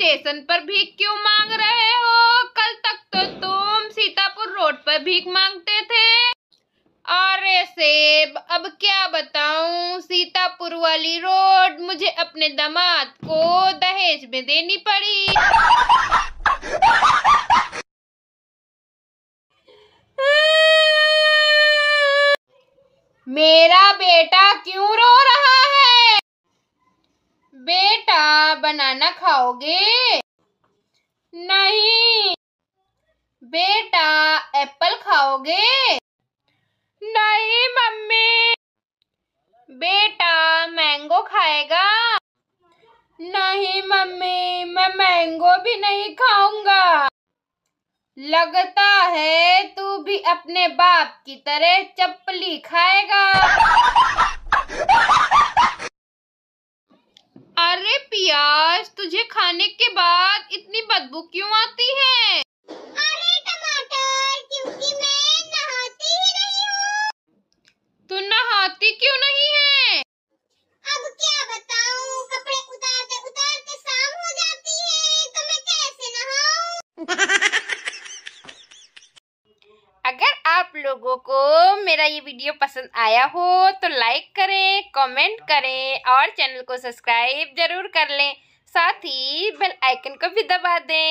Station पर भीख क्यों मांग रहे हो? कल तक तो तुम सीतापुर रोड पर भीख मांगते थे। अरे सेब, अब क्या बताऊँ? सीतापुर वाली रोड मुझे अपने दामाद को दहेज में देनी पड़ी। मेरा बेटा क्यों रो रहा है बेटा बनाना खाओगे? नहीं। बेटा, एप्पल खाओगे? नहीं, मम्मी। बेटा, मैंगो खाएगा? नहीं, मम्मी, मैं मैंगो भी नहीं खाऊँगा। लगता है तू भी अपने बाप की तरह चप्पली खाएगा अरे पियाज तुझे खाने के बाद इतनी बदबू क्यों आती है? अरे टमाटर क्योंकि मैं नहाती ही नहीं हूँ। तू नहाती क्यों नहीं है अब क्या बताऊँ कपड़े उतारते उतारते शाम हो जाती है तो मैं कैसे नहाऊं अगर आप लोगों को मेरा ये वीडियो पसंद आया हो तो लाइक करें कमेंट करें और चैनल को सब्सक्राइब ज़रूर कर लें। साथ ही बेल आइकन को भी दबा दें।